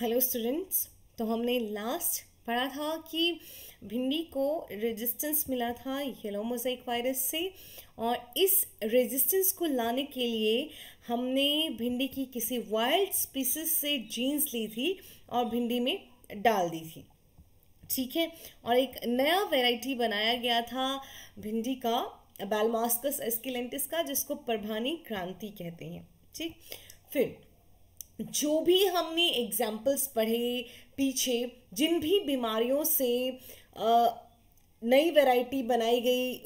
Hello students तो हमने last पढ़ा था कि भिंडी को रेजिस्टेंस मिला था येलो मोजाइक वायरस से और इस रेजिस्टेंस को लाने के लिए हमने भिंडी की किसी वाइल्ड स्पीसीज से जीन्स ली थी और भिंडी में डाल दी थी। ठीक है? और एक नया वैरायटी बनाया गया था भिंडी का बैलमास्कस एस्किलेंटिस का, जिसको प्रभानी क्रांति कहते हैं। ठीक? फिर जो भी हमने एग्जाम्पल्स पढ़े पीछे, जिन भी बीमारियों से नई वैरायटी बनाई गई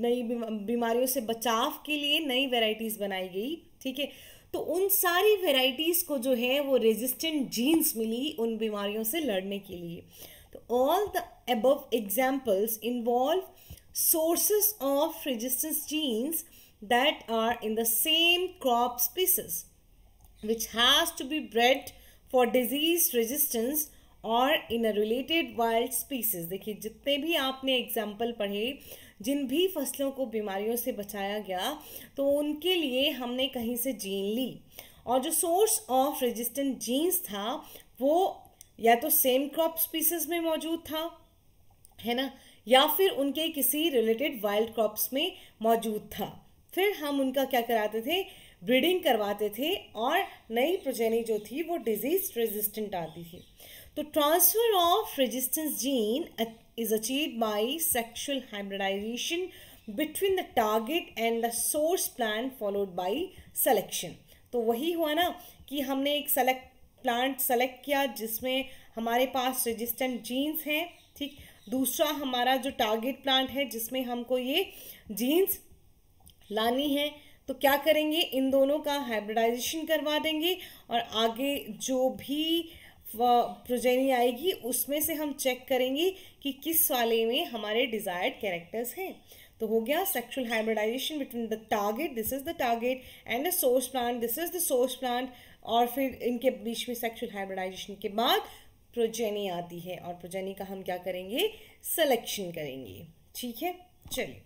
नई बीमारियों से बचाव के लिए नई वैरायटीज़ बनाई गई, ठीक है? तो उन सारी वैरायटीज़ को जो है, वो रेजिस्टेंट जीन्स मिली उन बीमारियों से लड़ने के लिए। तो all the above examples involve sources of resistance genes that are in the same crop species which has to be bred for disease resistance और in a related wild species देखिए, जितने भी आपने एग्ज़ाम्पल पढ़े, जिन भी फ़सलों को बीमारियों से बचाया गया तो उनके लिए हमने कहीं से जीन ली। और जो सोर्स ऑफ़ रेजिस्टेंट जीन्स था, वो या तो सेम क्रॉप स्पीसीज में मौजूद था, है ना? या फिर उनके किसी रिलेटेड वाइल्ड क्रॉप्स में मौजूद था। फिर हम उनका क्या कराते थे? ब्रीडिंग करवाते थे और नई प्रोजेनी जो थी वो डिज़ीज़ रेजिस्टेंट आती थी। तो transfer of resistance gene is achieve by sexual hybridisation between the target and the source plant followed by selection तो वही हुआ ना कि हमने एक सेलेक्ट प्लांट सेलेक्ट किया जिसमें हमारे पास रेजिस्टेंट जीन्स हैं, ठीक? दूसरा हमारा जो टारगेट प्लांट है जिसमें हमको ये जीन्स लानी है तो क्या करेंगे? इन दोनों का हाइब्रिडाइजेशन करवा देंगे और आगे जो भी प्रोजेनी आएगी, उसमें से हम चेक करेंगे कि किस वाले में हमारे डिजायर्ड कैरेक्टर्स हैं। तो हो गया sexual hybridisation between the target this is the target and the source plant this is the source plant और फिर इनके बीच में सेक्सुअल हाइब्रिडाइजेशन के बाद प्रोजेनी आती है। और प्रोजेनी का हम क्या करेंगे? सिलेक्शन करेंगे। ठीक है? चलिए।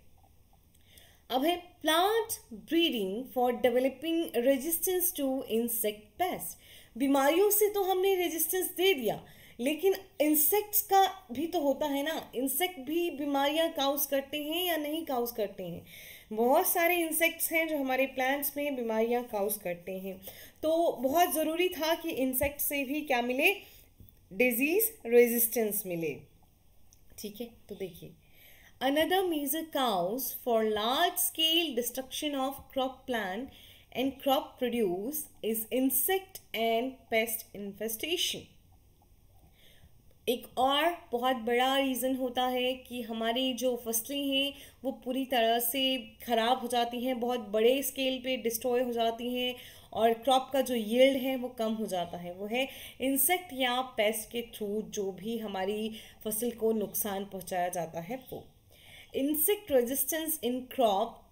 अब है plant breeding for developing resistance to insect pest बीमारियों से तो हमने रेजिस्टेंस दे दिया, लेकिन इंसेक्ट्स का भी तो होता है ना। इंसेक्ट भी बीमारियाँ काउज करते हैं या नहीं काउज करते हैं? बहुत सारे इंसेक्ट्स हैं जो हमारे प्लांट्स में बीमारियाँ काउज करते हैं। तो बहुत ज़रूरी था कि इंसेक्ट से भी क्या मिले? डिज़ीज़ रेजिस्टेंस मिले। ठीक है? तो देखिए। Another major cause for large-scale destruction of crop plant and crop produce is insect and pest infestation. एक और बहुत बड़ा रीज़न होता है कि हमारी जो फ़सलें हैं, वो पूरी तरह से ख़राब हो जाती हैं, बहुत बड़े स्केल पे डिस्ट्रॉय हो जाती हैं और क्रॉप का जो यील्ड है, वो कम हो जाता है वो है इंसेक्ट या पेस्ट के थ्रू जो भी हमारी फ़सल को नुकसान पहुँचाया जाता है वो insect resistance in crop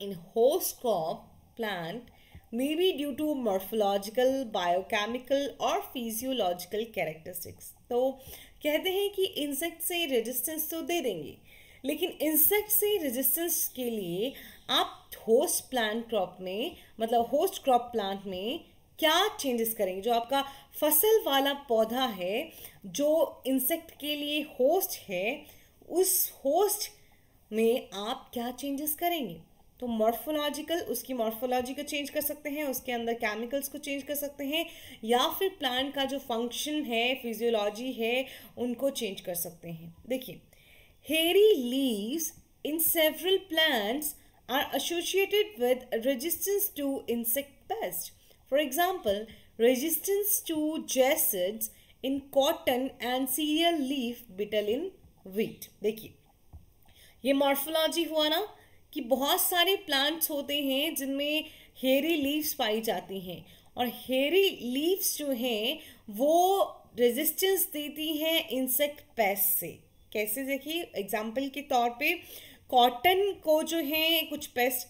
in host crop plant may be due to morphological biochemical or physiological characteristics तो कहते हैं कि इंसेक्ट से रेजिस्टेंस तो दे देंगे लेकिन इंसेक्ट से रेजिस्टेंस के लिए आप होस्ट प्लांट क्रॉप में मतलब होस्ट क्रॉप प्लांट में क्या चेंजेस करेंगे जो आपका फ़सल वाला पौधा है जो इंसेक्ट के लिए होस्ट है उस होस्ट में आप क्या चेंजेस करेंगे? तो मॉर्फोलॉजिकल उसकी मॉर्फोलॉजी को चेंज कर सकते हैं, उसके अंदर केमिकल्स को चेंज कर सकते हैं, या फिर प्लांट का जो फ़ंक्शन है फिजियोलॉजी है, उनको चेंज कर सकते हैं। देखिए hairy leaves in several plants are associated with resistance to insect pest for example resistance to jassids in cotton and cereal leaf beetle wheat देखिए, ये मॉर्फोलॉजी हुआ ना कि बहुत सारे प्लांट्स होते हैं जिनमें हेरी लीव्स पाई जाती हैं और हेरी लीव्स जो हैं वो रेजिस्टेंस देती हैं इंसेक्ट पेस्ट से। कैसे देखिए? एग्ज़ाम्पल के तौर पे कॉटन को जो है कुछ पेस्ट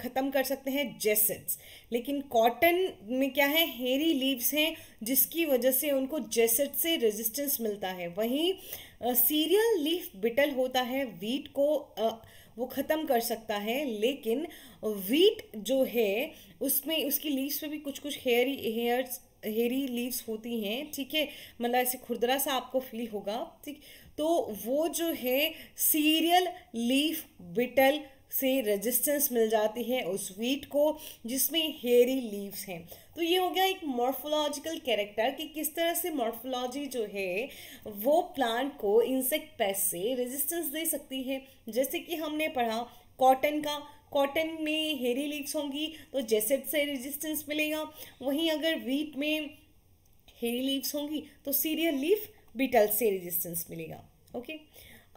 ख़त्म कर सकते हैं जेसिड्स लेकिन कॉटन में क्या है हेरी लीव्स हैं जिसकी वजह से उनको जेसिड से रेजिस्टेंस मिलता है। वहीं सीरियल लीफ बिटल होता है वीट को आ, वो ख़त्म कर सकता है। लेकिन वीट जो है उसमें उसकी लीव्स पे भी कुछ कुछ हेयरी हेयर्स हेरी लीव्स होती हैं ठीक है? मतलब ऐसे खुरदरा सा आपको फील होगा ठीक? तो वो जो है सीरियल लीफ बिटल से रेजिस्टेंस मिल जाती है उस वीट को, जिसमें हेरी लीव्स हैं। तो ये हो गया एक मॉर्फोलॉजिकल कैरेक्टर कि किस तरह से मॉर्फोलॉजी जो है, वो प्लांट को इंसेक्ट पेस्ट से रेजिस्टेंस दे सकती है। जैसे कि हमने पढ़ा कॉटन का कॉटन में हेरी लीव्स होंगी तो जेसेट से रेजिस्टेंस मिलेगा। वहीं अगर वीट में हेरी लीव्स होंगी तो सीरियल लीफ बीटल से रेजिस्टेंस मिलेगा ओके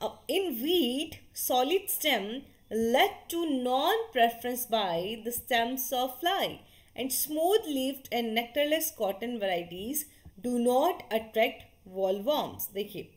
अब in wheat solid stem lead to non preference by the stems of fly and smooth leafed and nectarless cotton varieties do not attract bollworms देखिए।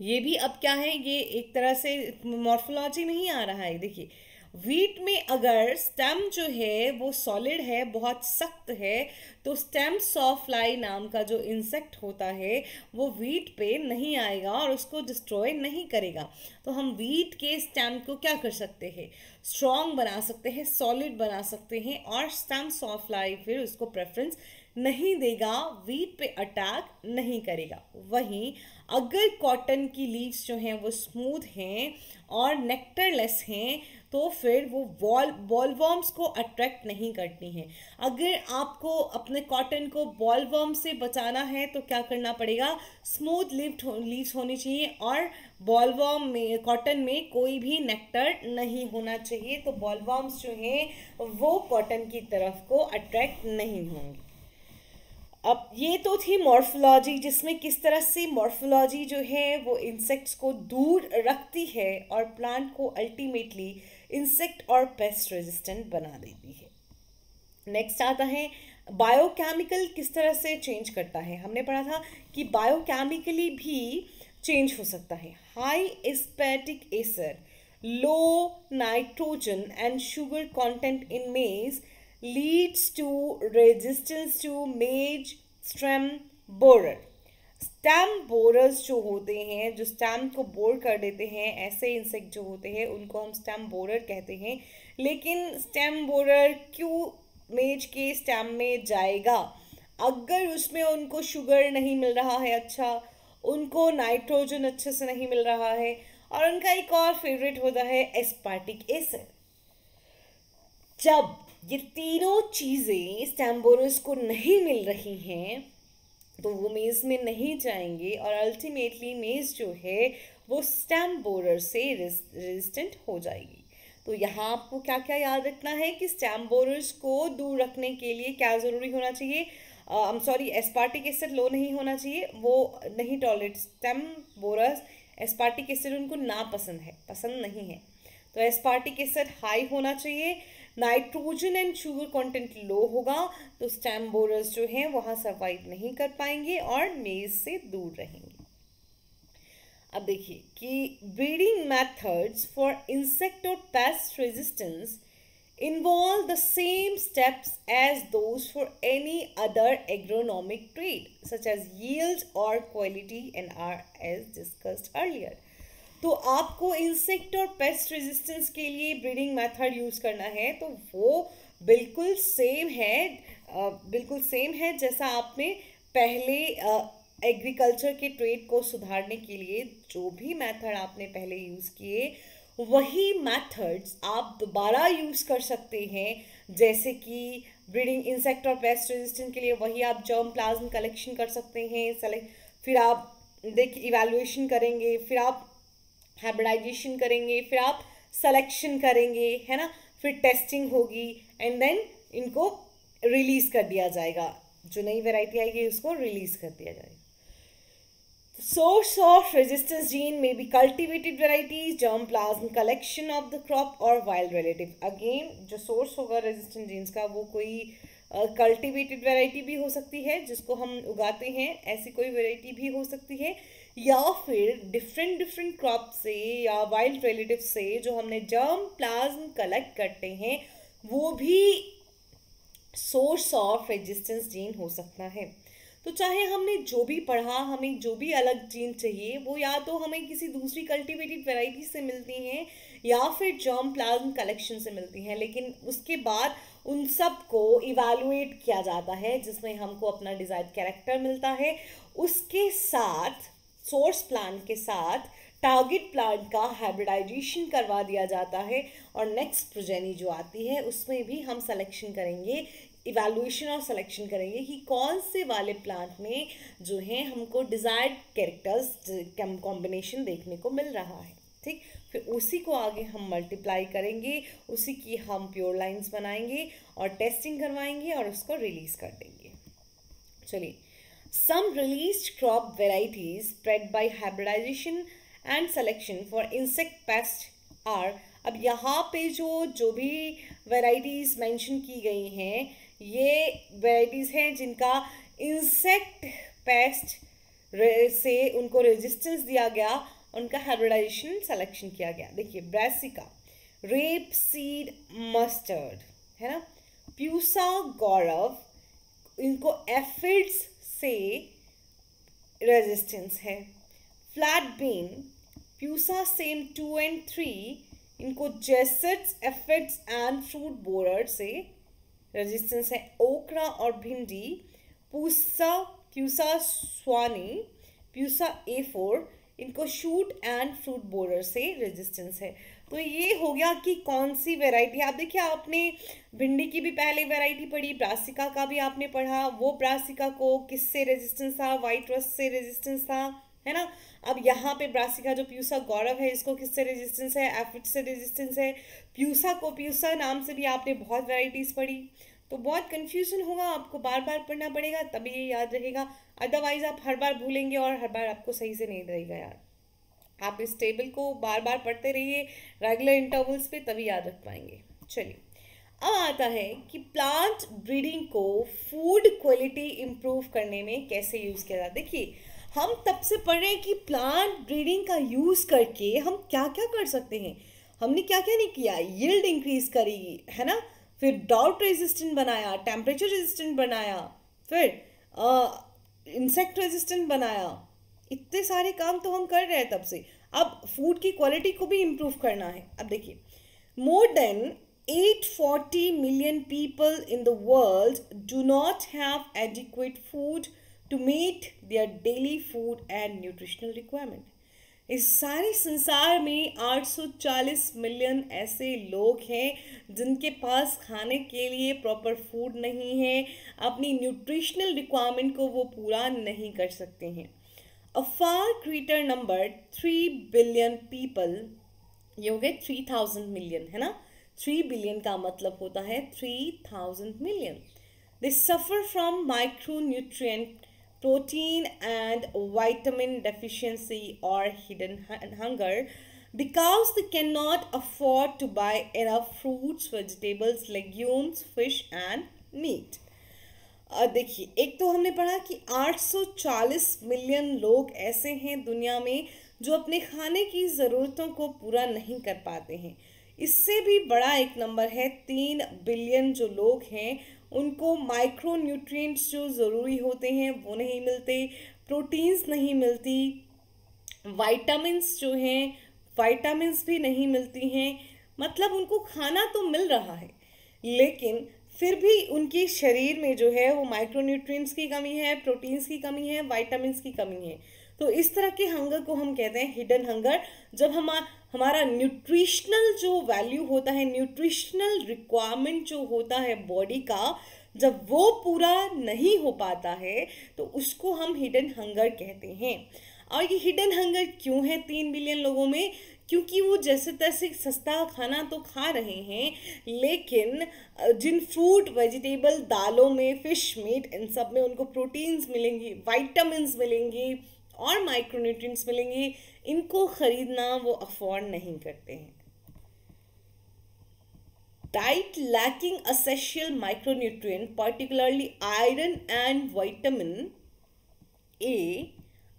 ये भी अब क्या है, ये एक तरह से मॉर्फोलॉजी में ही आ रहा है, देखिए। वीट में अगर स्टेम जो है, वो सॉलिड है, बहुत सख्त है तो स्टेम सॉफ्लाई नाम का जो इंसेक्ट होता है, वो वीट पे नहीं आएगा और उसको डिस्ट्रॉय नहीं करेगा। तो हम वीट के स्टेम को क्या कर सकते हैं? स्ट्रॉन्ग बना सकते हैं सॉलिड बना सकते हैं और स्टेम सॉफ्लाई फिर उसको प्रेफरेंस नहीं देगा वीट पे अटैक नहीं करेगा। वहीं अगर कॉटन की लीव्स जो हैं, वो स्मूथ हैं और नेक्टरलेस हैं तो फिर वो वॉल बॉलवॉर्म्स को अट्रैक्ट नहीं करती हैं। अगर आपको अपने कॉटन को बॉलवॉर्म से बचाना है तो क्या करना पड़ेगा? स्मूथ लिफ्ट लीव्स होनी चाहिए और बॉलवॉर्म में कॉटन में कोई भी नेक्टर नहीं होना चाहिए। तो बॉलवॉर्म्स जो हैं, वो कॉटन की तरफ़ को अट्रैक्ट नहीं होंगे। अब ये तो थी मॉर्फोलॉजी जिसमें किस तरह से मॉर्फोलॉजी जो है, वो इंसेक्ट्स को दूर रखती है और प्लांट को अल्टीमेटली इंसेक्ट और पेस्ट रेजिस्टेंट बना देती है। नेक्स्ट आता है बायोकेमिकल किस तरह से चेंज करता है? हमने पढ़ा था कि बायोकेमिकली भी चेंज हो सकता है। High aspartic acid low nitrogen and sugar content in maize leads to resistance to maize stem borer stem borers जो होते हैं, जो स्टैम को बोर कर देते हैं, ऐसे इंसेक्ट जो होते हैं, उनको हम स्टैम बोरर कहते हैं। लेकिन स्टेम बोरर क्यों मेज के स्टैम में जाएगा? अगर उसमें उनको शुगर नहीं मिल रहा है अच्छा उनको नाइट्रोजन अच्छे से नहीं मिल रहा है, और उनका एक और फेवरेट होता है एस्पार्टिक एसिड जब ये तीनों चीज़ें स्टैम्बोरस को नहीं मिल रही हैं तो वो मेज़ में नहीं जाएँगे और अल्टीमेटली मेज़ जो है, वो स्टैम्प बोरर से रेजिस्टेंट हो जाएगी। तो यहाँ आपको क्या क्या याद रखना है कि स्टैम्प बोरर्स को दूर रखने के लिए क्या ज़रूरी होना चाहिए? I sorry aspartic acid low नहीं होना चाहिए। वो नहीं tolerate stem borers aspartic acid उनको ना पसंद है, पसंद नहीं है। तो एस्पार्टिक एसिड हाई होना चाहिए। Nitrogen and sugar content low होगा तो स्टैम बोरस जो है वहाँ सर्वाइव नहीं कर पाएँगे और मेज से दूर रहेंगे। अब देखिए कि ब्रीडिंग मेथड्स फॉर इंसेक्ट और pest resistance involve the same steps as those for any other agronomic trait such as yield और quality and are as discussed earlier तो आपको इंसेक्ट और पेस्ट रेजिस्टेंस के लिए ब्रीडिंग मेथड यूज़ करना है तो वो बिल्कुल सेम है बिल्कुल सेम है जैसा आपने पहले एग्रीकल्चर के ट्रेड को सुधारने के लिए जो भी मेथड आपने पहले यूज़ किए, वही मेथड्स आप दोबारा यूज़ कर सकते हैं। जैसे कि ब्रीडिंग इंसेक्ट और पेस्ट रेजिस्टेंस के लिए वही आप जर्म प्लाज्म कलेक्शन कर सकते हैं सेलेक्ट फिर आप, देख इवेलुएशन करेंगे, फिर आप हाइब्रिडाइजेशन करेंगे फिर आप सलेक्शन करेंगे है ना? फिर टेस्टिंग होगी एंड देन इनको रिलीज़ कर दिया जाएगा। जो नई वेराइटी आएगी उसको रिलीज़ कर दिया जाएगा। Source of resistance gene may be cultivated varieties germplasm collection of the crop और वाइल्ड रिलेटिव अगेन जो सोर्स होगा रेजिस्टेंस जीन्स का वो कोई कल्टिवेटेड uh, वेराइटी भी हो सकती है जिसको हम उगाते हैं ऐसी कोई वेराइटी भी हो सकती है। या फिर डिफरेंट डिफरेंट क्रॉप से या वाइल्ड रिलेटिव से जो हमने जर्म प्लाज्म कलेक्ट करते हैं, वो भी सोर्स ऑफ़ रेजिस्टेंस जीन हो सकता है। तो चाहे हमने जो भी पढ़ा, हमें जो भी अलग जीन चाहिए, वो या तो हमें किसी दूसरी कल्टिवेटेड वैरायटी से मिलती हैं, या फिर जर्म प्लाज्म कलेक्शन से मिलती हैं, लेकिन उसके बाद उन सबको इवेलुएट किया जाता है, जिसमें हमको अपना डिज़ायर्ड कैरेक्टर मिलता है। उसके साथ सोर्स प्लांट के साथ टारगेट प्लांट का हाइब्रिडाइजेशन करवा दिया जाता है और नेक्स्ट प्रोजेनी जो आती है, उसमें भी हम सिलेक्शन करेंगे इवेलुएशन और सिलेक्शन करेंगे कि कौन से वाले प्लांट में जो है हमको डिज़ायर्ड कैरेक्टर्स कॉम्बिनेशन देखने को मिल रहा है, ठीक? फिर उसी को आगे हम मल्टीप्लाई करेंगे, उसी की हम प्योर लाइंस बनाएँगे और टेस्टिंग करवाएँगे और उसको रिलीज़ कर देंगे। चलिए some release crop varieties spread by hybridisation and selection for insect pest are अब यहाँ पे जो जो भी वेराइटीज़ मेंशन की गई हैं, ये वेराइटीज़ हैं जिनका इंसेक्ट पेस्ट से उनको रेजिस्टेंस दिया गया, उनका हाइब्रिडाइजेशन सेलेक्शन किया गया। देखिए ब्रेसिका रेप सीड मस्टर्ड है ना? प्यूसा गौरव इनको एफिड्स से रेजिस्टेंस है। Flat bean Pusa Sem two and three इनको jassids aphids and fruit borer से रेजिस्टेंस है। ओकरा और भिंडी पूसा प्यूसा स्वानी प्यूसा ए फोर इनको शूट एंड फ्रूट बोरर से रेजिस्टेंस है। तो ये हो गया कि कौन सी वैरायटी आप देखिए, आपने भिंडी की भी पहले वैरायटी पढ़ी ब्रासिका का भी आपने पढ़ा, वो ब्रासिका को किससे रेजिस्टेंस था? वाइट रस्ट से रेजिस्टेंस था, है ना? अब यहाँ पे ब्रासिका जो प्यूसा गौरव है, इसको किससे रेजिस्टेंस है? एफिड से रेजिस्टेंस है। प्यूसा को प्यूसा नाम से भी आपने बहुत वेराइटीज़ पढ़ी। तो बहुत कन्फ्यूज़न होगा, आपको बार बार पढ़ना पड़ेगा, तभी ये याद रहेगा। अदरवाइज़ आप हर बार भूलेंगे और हर बार आपको सही से नहीं रहेगा यार। आप इस टेबल को बार बार पढ़ते रहिए रेगुलर इंटरवल्स पे तभी याद रख पाएँगे। चलिए, अब आता है कि प्लांट ब्रीडिंग को फ़ूड क्वालिटी इम्प्रूव करने में कैसे यूज़ किया जाता है। देखिए, हम तब से पढ़ रहे हैं कि प्लांट ब्रीडिंग का यूज़ करके हम क्या क्या कर सकते हैं। हमने क्या क्या नहीं किया यील्ड इंक्रीज करी, है ना? फिर डाउट रेजिस्टेंट बनाया टेम्परेचर रेजिस्टेंट बनाया, फिर इंसेक्ट रेजिस्टेंट बनाया इतने सारे काम तो हम कर रहे हैं तब से। अब फ़ूड की क्वालिटी को भी इम्प्रूव करना है। अब देखिए more than 840 million people in the world do not have adequate food to meet their daily food and nutritional requirement इस सारे संसार में 840 मिलियन ऐसे लोग हैं जिनके पास खाने के लिए प्रॉपर फ़ूड नहीं है। अपनी न्यूट्रिशनल रिक्वायरमेंट को वो पूरा नहीं कर सकते हैं। A far greater number three billion people ये हो गए थ्री थाउज़ेंड मिलियन है ना थ्री बिलियन का मतलब होता है three thousand million they suffer from micro nutrient protein and vitamin deficiency or hidden hunger because they cannot afford to buy enough fruits, vegetables, legumes, fish and meat. देखिए, एक तो हमने पढ़ा कि 840 मिलियन लोग ऐसे हैं दुनिया में जो अपने खाने की ज़रूरतों को पूरा नहीं कर पाते हैं। इससे भी बड़ा एक नंबर है, तीन बिलियन जो लोग हैं, उनको माइक्रो न्यूट्रिएंट्स जो ज़रूरी होते हैं वो नहीं मिलते, प्रोटीन्स नहीं मिलती वाइटामस जो हैं वाइटामस भी नहीं मिलती हैं मतलब उनको खाना तो मिल रहा है, लेकिन फिर भी उनके शरीर में जो है वो माइक्रो न्यूट्रिएंट्स की कमी है प्रोटीन्स की कमी है वाइटामस की कमी है। तो इस तरह के हंगर को हम कहते हैं हिडन हंगर जब हम हमारा न्यूट्रिशनल जो वैल्यू होता है न्यूट्रिशनल रिक्वायरमेंट जो होता है बॉडी का, जब वो पूरा नहीं हो पाता है तो उसको हम हिडन हंगर कहते हैं। और ये हिडन हंगर क्यों है तीन बिलियन लोगों में? क्योंकि वो जैसे तैसे सस्ता खाना तो खा रहे हैं, लेकिन जिन फ्रूट वेजिटेबल दालों में फ़िश मीट इन सब में उनको प्रोटीन्स मिलेंगी वाइटामस मिलेंगी और माइक्रोन्यूट्रिएंट्स मिलेंगे, इनको खरीदना वो अफोर्ड नहीं करते हैं। Diet lacking essential micronutrient particularly iron and vitamin A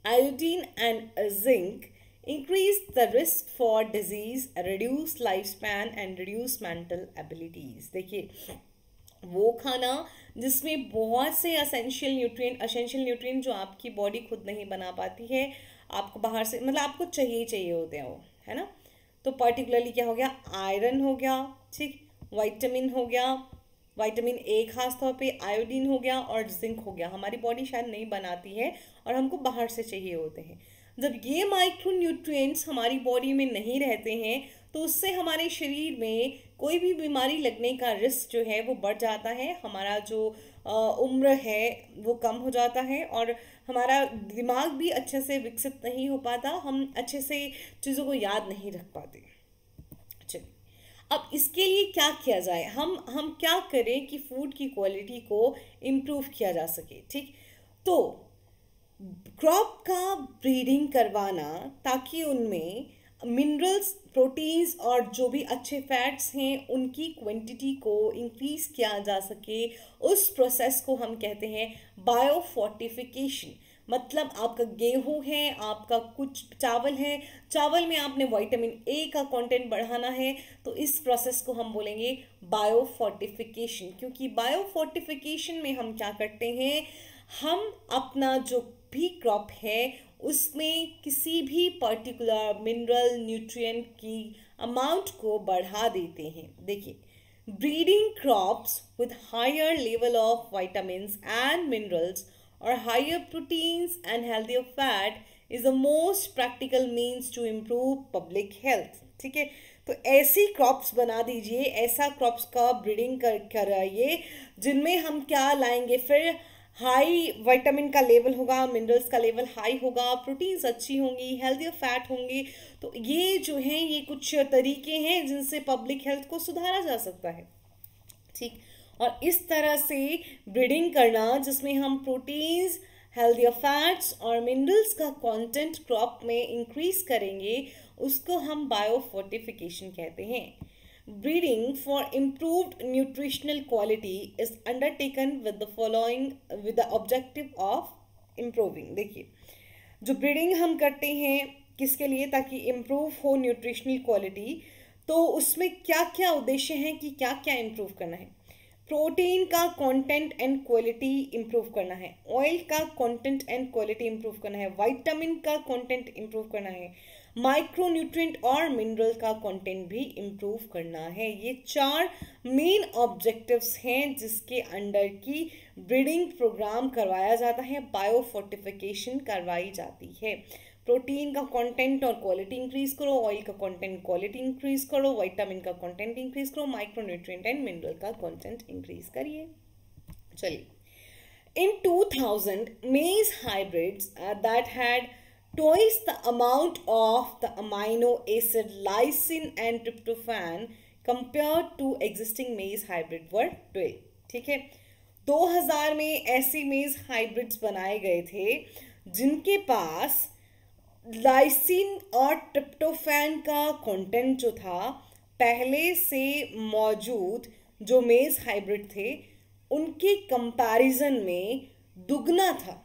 iodine and zinc increase the risk for disease, reduce lifespan, and reduce mental abilities. देखिए, वो खाना जिसमें बहुत से असेंशियल न्यूट्रिएंट असेंशियल न्यूट्रिएंट जो आपकी बॉडी खुद नहीं बना पाती है, आपको बाहर से मतलब आपको चाहिए चाहिए होते हैं वो, है ना? तो पर्टिकुलरली क्या हो गया? आयरन हो गया, ठीक? वाइटामिन हो गया विटामिन ए खास तौर पे आयोडीन हो गया और जिंक हो गया। हमारी बॉडी शायद नहीं बनाती है और हमको बाहर से चाहिए होते हैं। जब ये माइक्रो न्यूट्रिएंट्स हमारी बॉडी में नहीं रहते हैं तो उससे हमारे शरीर में कोई भी बीमारी लगने का रिस्क जो है वो बढ़ जाता है, हमारा जो उम्र है वो कम हो जाता है और हमारा दिमाग भी अच्छे से विकसित नहीं हो पाता, हम अच्छे से चीज़ों को याद नहीं रख पाते। चलिए, अब इसके लिए क्या किया जाए? हम हम क्या करें कि फ़ूड की क्वालिटी को इम्प्रूव किया जा सके, ठीक? तो क्रॉप का ब्रीडिंग करवाना ताकि उनमें मिनरल्स, प्रोटीन्स और जो भी अच्छे फैट्स हैं, उनकी क्वांटिटी को इंक्रीज किया जा सके। उस प्रोसेस को हम कहते हैं बायोफोर्टिफिकेशन मतलब आपका गेहूँ है, आपका कुछ चावल है, चावल में आपने विटामिन ए का कंटेंट बढ़ाना है तो इस प्रोसेस को हम बोलेंगे बायोफोर्टिफिकेशन क्योंकि बायोफोर्टिफिकेशन में हम क्या करते हैं, हम अपना जो भी क्रॉप है, उसमें किसी भी पर्टिकुलर मिनरल न्यूट्रिएंट की अमाउंट को बढ़ा देते हैं। देखिए breeding crops with higher level of vitamins and minerals और higher proteins and healthy fat is the most practical means to improve public health ठीक है? तो ऐसी क्रॉप्स बना दीजिए, ऐसा क्रॉप्स का ब्रीडिंग कर, कराइए, जिनमें हम क्या लाएँगे? फिर हाई विटामिन का लेवल होगा मिनरल्स का लेवल हाई होगा प्रोटीन्स अच्छी होंगी हेल्दी फैट होंगे तो ये जो हैं, ये कुछ तरीके हैं जिनसे पब्लिक हेल्थ को सुधारा जा सकता है। ठीक? और इस तरह से ब्रीडिंग करना, जिसमें हम प्रोटीन्स हेल्दी फैट्स और मिनरल्स का कंटेंट क्रॉप में इंक्रीज करेंगे, उसको हम बायोफोर्टिफिकेशन कहते हैं। Breeding for improved nutritional quality is undertaken with the following, with the objective of improving. देखिए, जो ब्रीडिंग हम करते हैं किसके लिए ताकि इम्प्रूव हो न्यूट्रिशनल क्वालिटी तो उसमें क्या क्या उद्देश्य हैं कि क्या क्या इम्प्रूव करना है? प्रोटीन का कंटेंट एंड क्वालिटी इंप्रूव करना है. ऑयल का कंटेंट एंड क्वालिटी इंप्रूव करना है. विटामिन का कंटेंट इंप्रूव करना है. माइक्रोन्यूट्रिएंट और मिनरल का कंटेंट भी इम्प्रूव करना है। ये चार मेन ऑब्जेक्टिव्स हैं जिसके अंडर की ब्रीडिंग प्रोग्राम करवाया जाता है बायोफोर्टिफिकेशन करवाई जाती है। प्रोटीन का कंटेंट और क्वालिटी इंक्रीज करो ऑयल का कंटेंट क्वालिटी इंक्रीज करो विटामिन का कंटेंट इंक्रीज करो माइक्रोन्यूट्रिएंट एंड मिनरल का कंटेंट इंक्रीज करिए। चलिए। In 2000 maize hybrids uh, that had twice the amount of the amino acid lysine and tryptophan compared to existing maize hybrid were 12 ठीक है 2000 में ऐसे मेज हाइब्रिड्स बनाए गए थे जिनके पास लाइसिन और ट्रिप्टोफैन का कंटेंट जो था पहले से मौजूद जो मेज हाइब्रिड थे उनके कंपैरिजन में दुगना था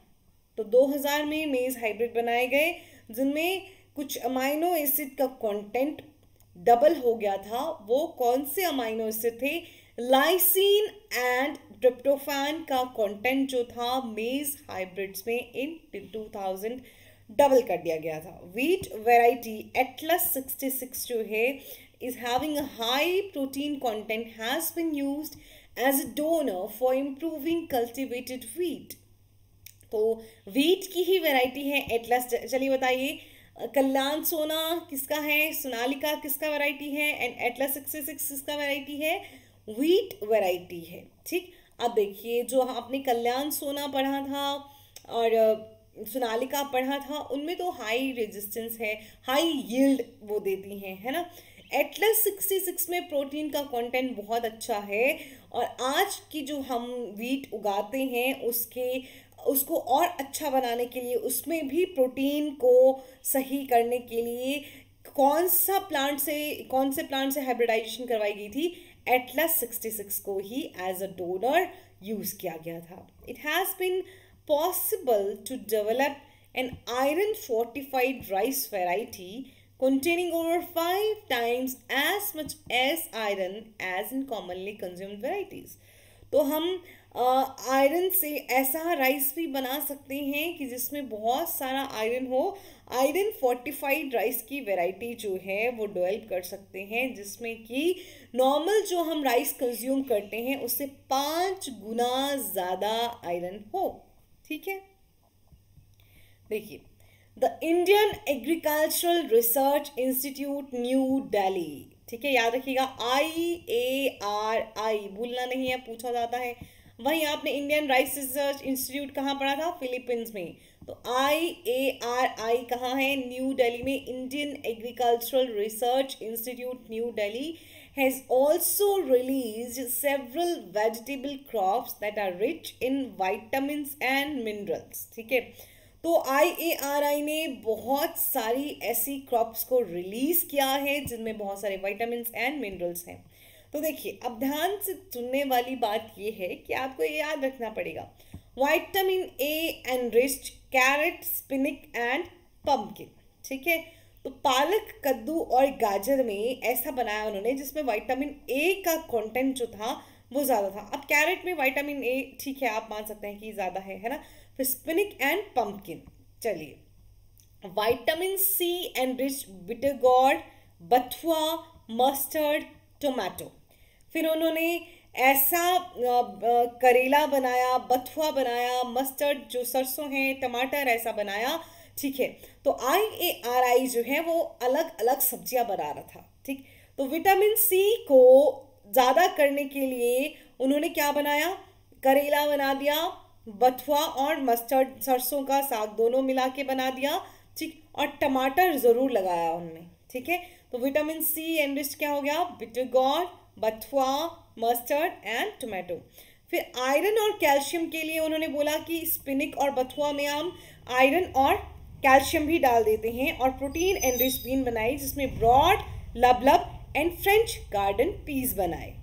तो 2000 में मेज हाइब्रिड बनाए गए, जिनमें कुछ अमाइनो एसिड का कंटेंट डबल हो गया था। वो कौन से अमाइनो एसिड थे? लाइसिन एंड ट्रिप्टोफैन का कंटेंट जो था मेज हाइब्रिड्स में इन 2000 डबल कर दिया गया था। वीट वेराइटी एटलस 66 जो है, is having a high protein content, has been used as a donor for improving cultivated wheat तो वीट की ही वैरायटी है एटलस चलिए बताइए। कल्याण सोना किसका है? सोनालिका किसका वैरायटी है? एंड एटलस सिक्सटी सिक्स किसका वैरायटी है? वीट वैरायटी है, ठीक? अब देखिए, जो आपने कल्याण सोना पढ़ा था और सोनालिका पढ़ा था, उनमें तो हाई रेजिस्टेंस है हाई यील्ड वो देती हैं, है ना? एटलस 66 में प्रोटीन का कंटेंट बहुत अच्छा है और आज की जो हम वीट उगाते हैं, उसके, उसको और अच्छा बनाने के लिए, उसमें भी प्रोटीन को सही करने के लिए कौन सा प्लांट से, कौन से प्लांट से हाइब्रिडाइजेशन करवाई गई थी? एटलस 66 को ही एज अ डोनर यूज़ किया गया था। It has been possible to develop an iron fortified rice variety containing over five times as much as iron as in commonly consumed varieties. तो हम आयरन uh, से ऐसा rice भी बना सकते हैं कि जिसमें बहुत सारा आयरन हो। आयरन फोर्टिफाइड राइस की वैरायटी जो है वो डेवलप कर सकते हैं जिसमें कि नॉर्मल जो हम राइस कंज्यूम करते हैं उससे पाँच गुना ज़्यादा आयरन हो। ठीक है? देखिए the Indian Agricultural Research Institute New Delhi ठीक है, याद रखिएगा आई ए आर आई भूलना नहीं है, पूछा जाता है। वहीं आपने इंडियन राइस रिसर्च इंस्टीट्यूट कहाँ पढ़ा था? फिलीपींस में। तो आई ए आर आई कहाँ है? न्यू दिल्ली में Indian Agricultural Research Institute New Delhi has also released several vegetable crops that are rich in vitamins and minerals. ठीक है? तो आई ए आर आई ने बहुत सारी ऐसी क्रॉप्स को रिलीज़ किया है, जिनमें बहुत सारे वाइटामिन एंड मिनरल्स हैं। तो देखिए, अब ध्यान से सुनने वाली बात यह है कि आपको ये याद रखना पड़ेगा। Vitamin A and rich carrot spinach and pumpkin ठीक है? तो पालक, कद्दू और गाजर में ऐसा बनाया उन्होंने, जिसमें विटामिन ए का कंटेंट जो था, वो ज़्यादा था। अब कैरेट में विटामिन ए ठीक है, आप मान सकते हैं कि ज़्यादा है है ना? स्पिनिक एंड पम्पकिन चलिए। Vitamin C and rich bitter gourd bathua mustard tomato फिर उन्होंने ऐसा करेला बनाया, बथुआ बनाया मस्टर्ड जो सरसों है, टमाटर ऐसा बनाया, ठीक है। तो आई ए आर आई जो है, वो अलग अलग सब्ज़ियाँ बना रहा था, ठीक। तो विटामिन सी को ज़्यादा करने के लिए उन्होंने क्या बनाया? करेला बना दिया बथुआ और मस्टर्ड सरसों का साग दोनों मिला के बना दिया। ठीक, और टमाटर ज़रूर लगाया उनमें ठीक है? तो विटामिन सी एनरिच क्या हो गया? Bitter gourd bathua mustard and tomato फिर आयरन और कैल्शियम के लिए उन्होंने बोला कि स्पिनिक और बथुआ में हम आयरन और कैल्शियम भी डाल देते हैं और प्रोटीन एनरिच बीन बनाई जिसमें broad lablab and French garden peas बनाए।